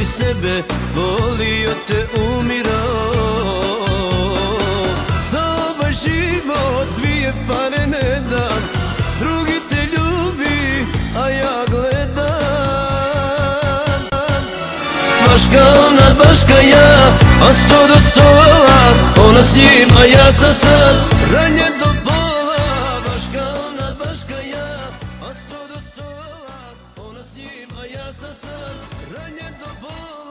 ti sebe Volio te umirao Za ovaj život dvije pare ne dam Drugi te ljubi, a ja gledam. Baška ona, baška ja, a sto do stola Ona s njim, a ja sam sam časa sam ranjen do